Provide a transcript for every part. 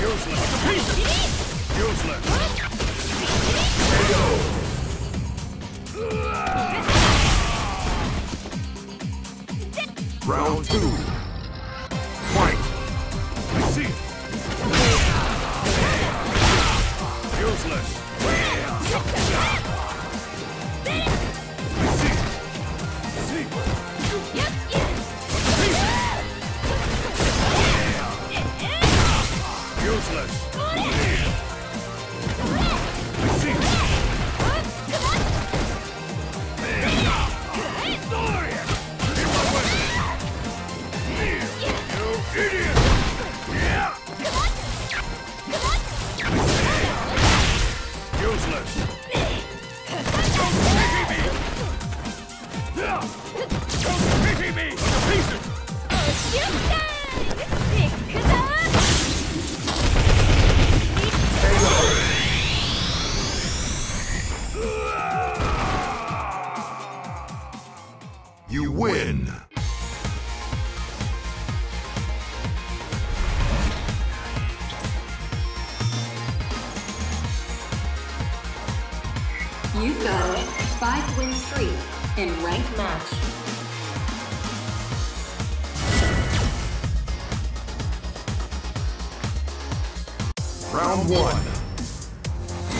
Useless. Useless. KO. Round two. You go five-win streak in ranked match. Round one.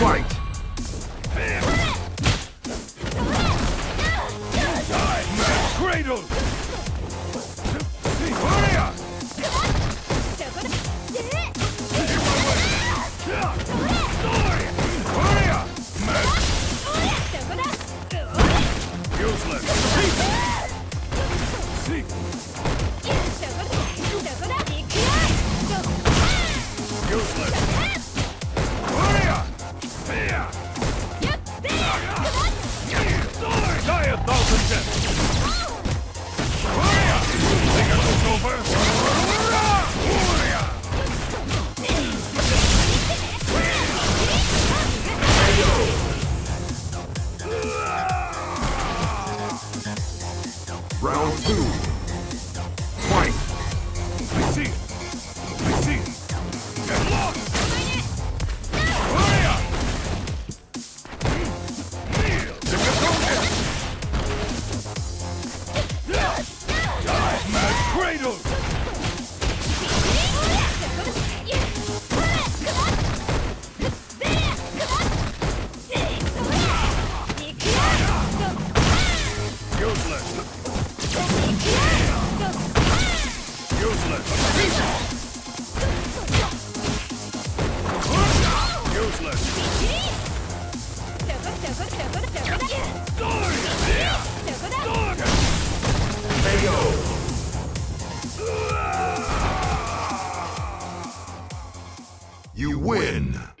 Fight! Round two. You win!